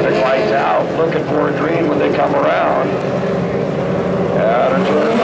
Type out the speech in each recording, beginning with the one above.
traffic lights out looking for a green when they come around. Yeah, of turn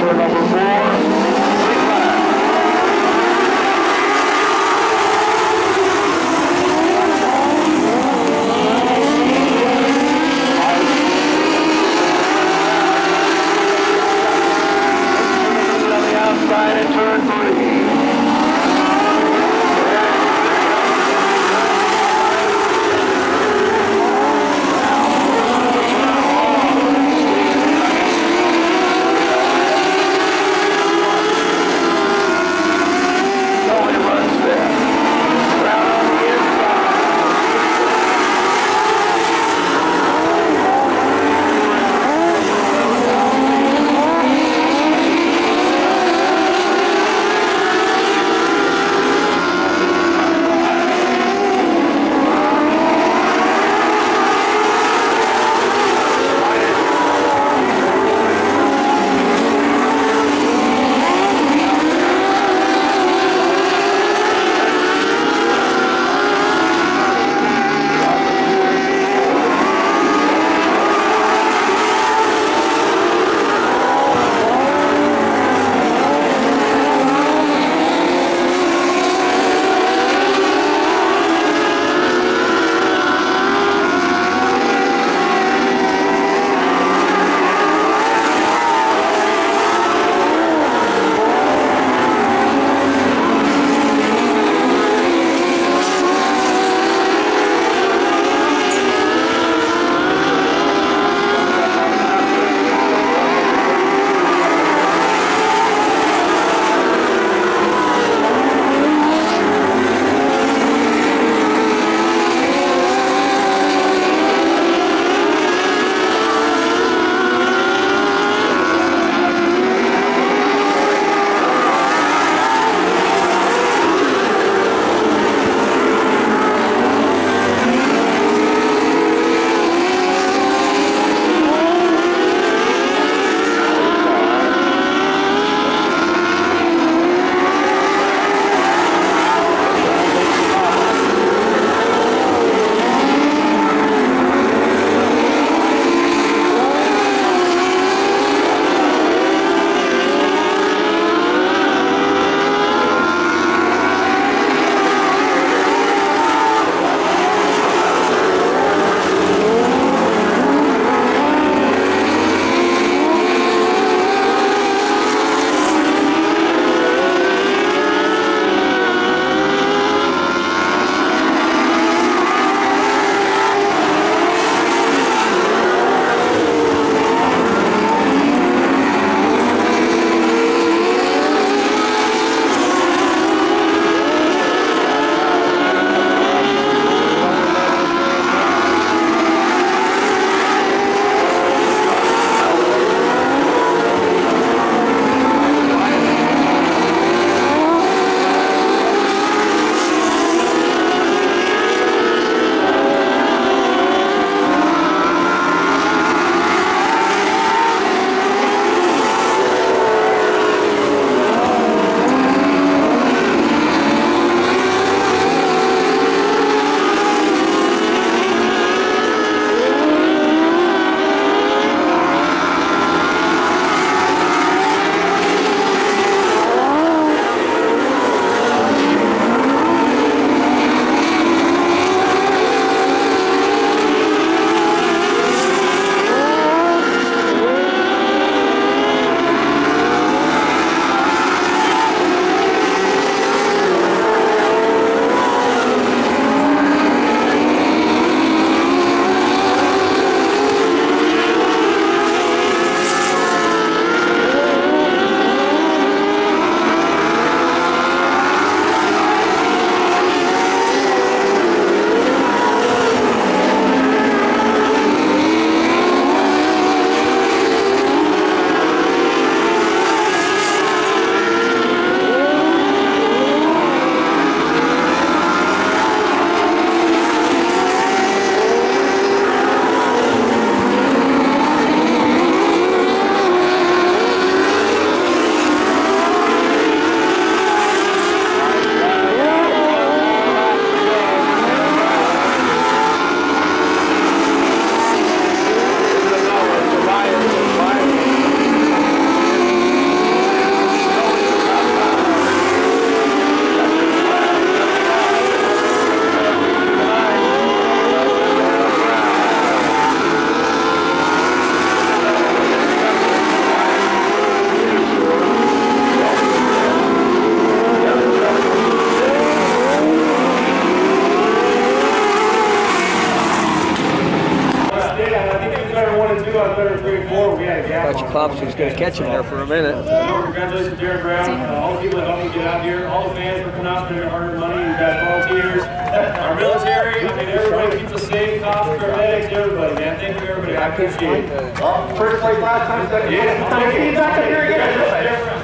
for number four. Had a gap. Thought you Klops was going to catch him there for a minute. Congratulations, Darren Brown. Uh, all the people that helped me get out here, all the fans for coming out, spending their hard-earned money, you guys volunteers, our military, I mean, everybody keeps us safe, cops, paramedics, everybody, man. Thank you, everybody. I appreciate it. First place last time, second Yeah, place. thank you. Back up here again.